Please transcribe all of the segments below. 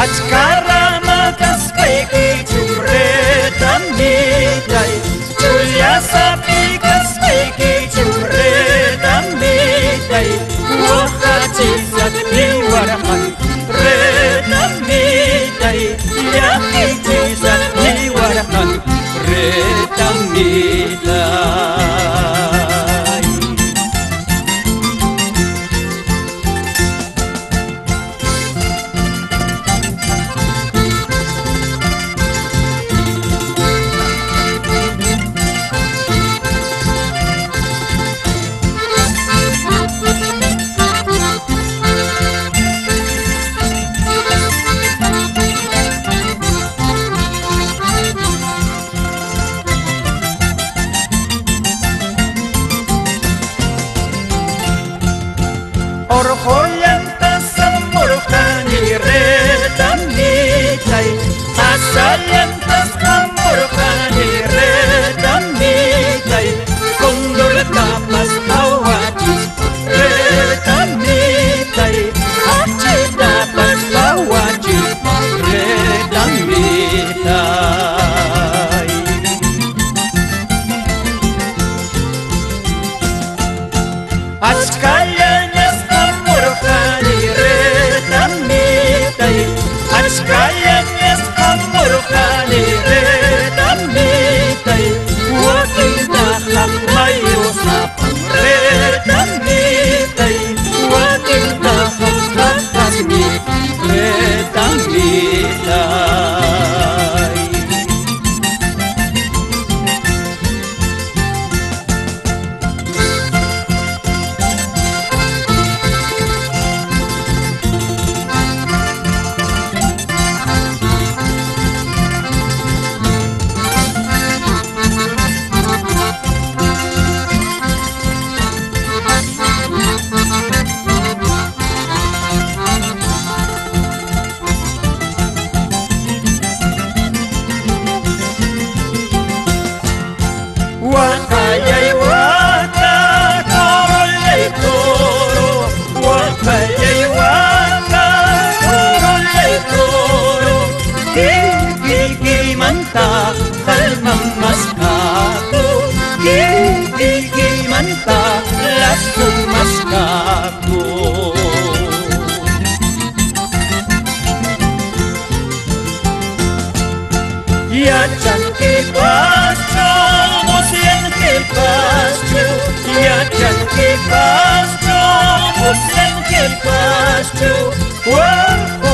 Atxkarra matazpeki txurretan nik daiz, txuria Yachan ke pasto, mosien ke pasto, yachan ke pasto, mosien ke pasto. Whoa.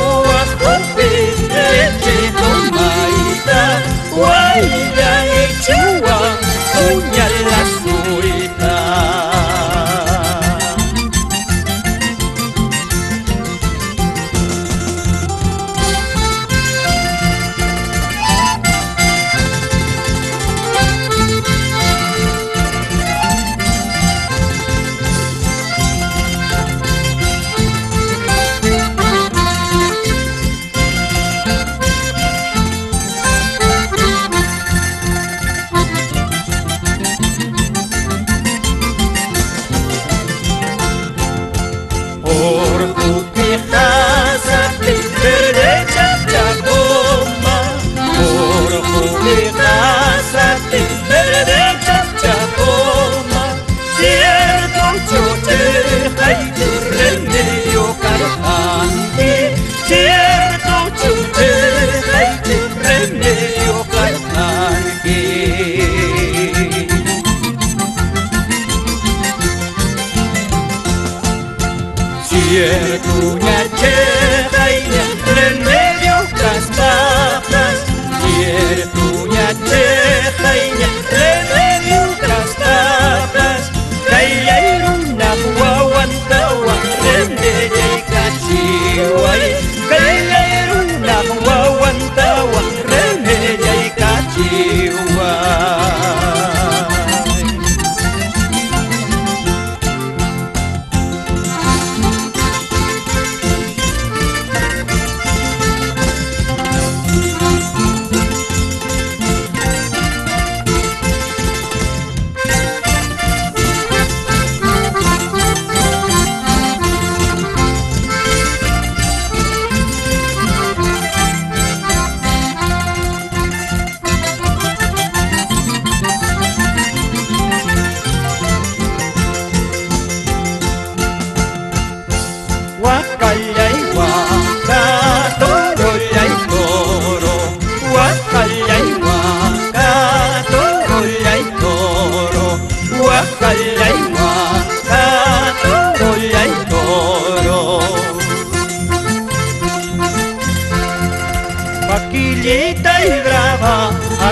Brasil.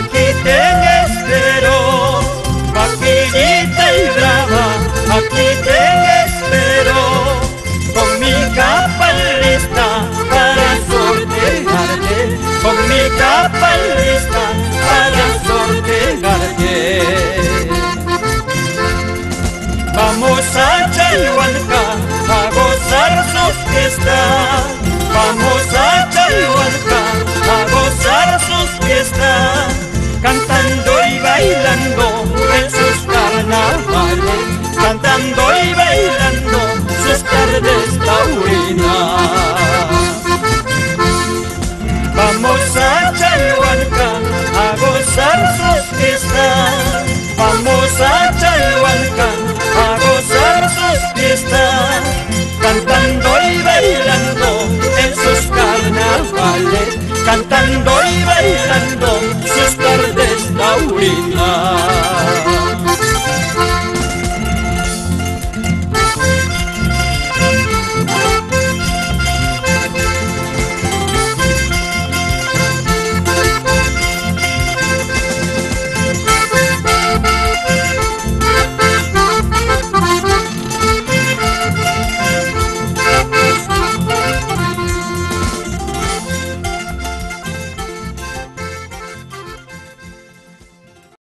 aqui tem Mustafa